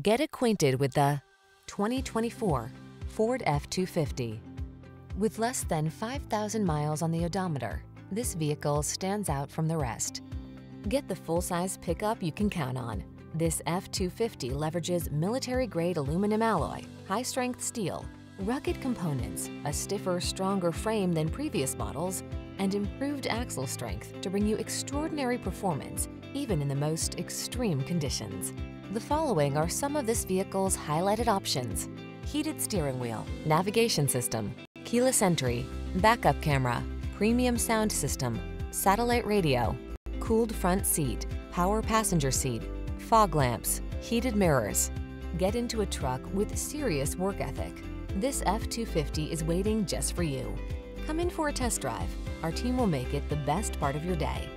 Get acquainted with the 2024 Ford F-250. With less than 5,000 miles on the odometer, this vehicle stands out from the rest. Get the full-size pickup you can count on. This F-250 leverages military-grade aluminum alloy, high-strength steel, rugged components, a stiffer, stronger frame than previous models, and improved axle strength to bring you extraordinary performance, even in the most extreme conditions. The following are some of this vehicle's highlighted options. Heated steering wheel, navigation system, keyless entry, backup camera, premium sound system, satellite radio, cooled front seat, power passenger seat, fog lamps, heated mirrors. Get into a truck with serious work ethic. This F-250 is waiting just for you. Come in for a test drive. Our team will make it the best part of your day.